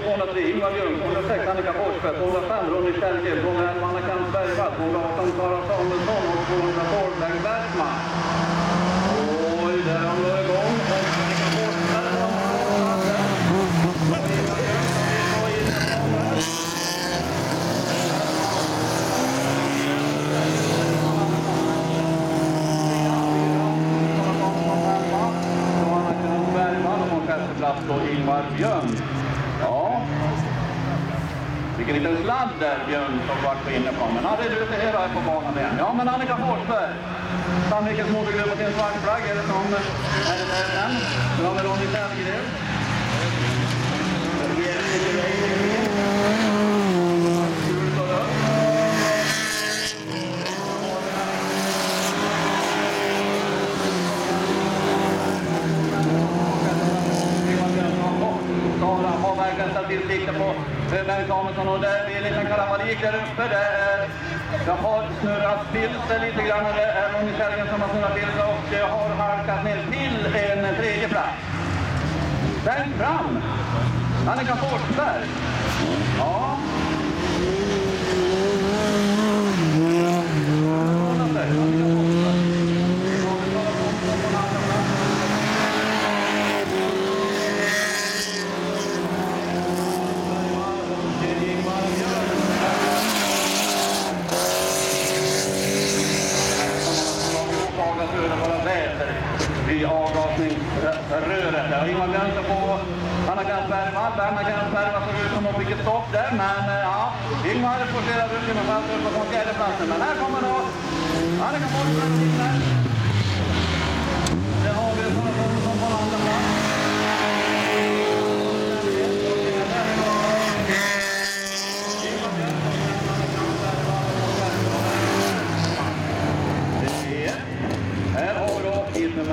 nummer 203 Ingvar Björk, 206 Annika Forsberg, 205 Ronny Kjellgren, 211 Anna Kans Bergvall, 218 Sara Samuelsson och 212 Bengt Bergman. Oj, där har de igång. Och Annika Forsberg har har plats då Ingvar Björn. Ja. Vilken liten sladd där Björn som vart på. Men han redde ut det hela här på banan igen. Ja men Annika Forsberg. Sandvikens motorgrupp och sin svartflagg. Är det som är det där den? Nu har vi Ronny Sellgren. Gult och rött. Sara har verkligen ställt till sikte på Bengt Samuelsson och där är en liten kalabalik där uppe. Det, är, jag har snurrat till sig lite grann. Det är Ronny Kjellgren som har snurrat till sig och det har halkat ner till en tredje plats. Bengt fram, Annika Forsberg. Ja. Annika Forsberg i avgasningsröret. Ja, Ingvar Björnsson på Anna Gansbergvall. Anna Gansbergvall såg ut som hon fick ett stopp där. Men eh, ja, Ingvar forcerar ut genom fältet på fjärdeplatsen. Men här kommer då Annika Forsberg.